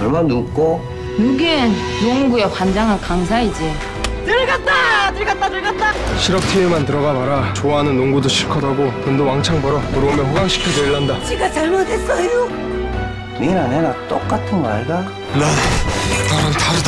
얼마 눕고 누긴 농구의 환장한 강사이지. 실업팀에만 들어가 봐라. 좋아하는 농구도 실컷 하고 돈도 왕창 벌어. 들어오면 호강시켜 드릴란다. 지가 잘못했어요. 니나 내나 똑같은 거 알가? 난 나랑 다르다.